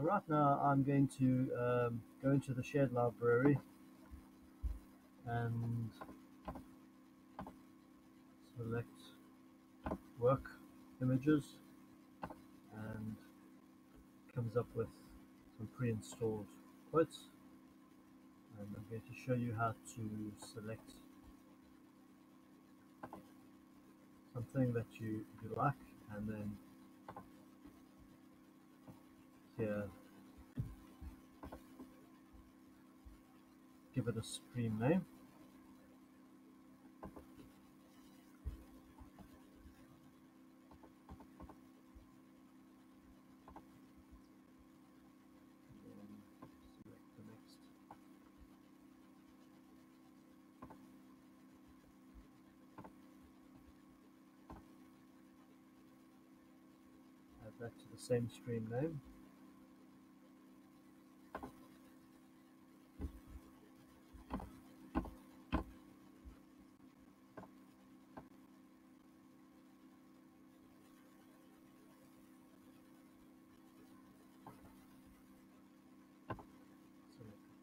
So right now I'm going to um, go into the shared library and select work images and comes up with some pre-installed quotes. And I'm going to show you how to select something that you, you like and then here give it a stream name eh? that to the same stream name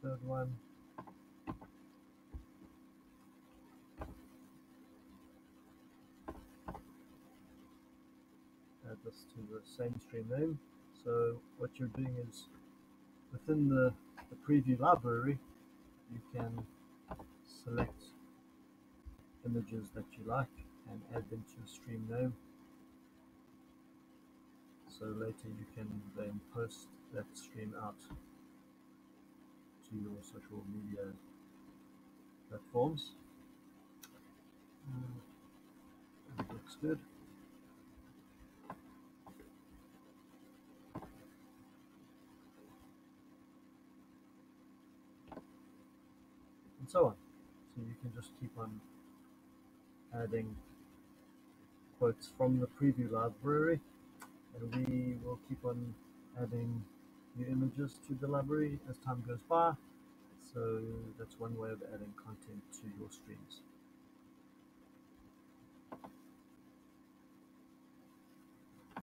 third one add this to the same stream name. So what you're doing is within the, the preview library, you can select images that you like and add them to a stream name. So later you can then post that stream out to your social media platforms. Uh, looks good. and so on. So you can just keep on adding quotes from the preview library and we will keep on adding new images to the library as time goes by. So that's one way of adding content to your streams.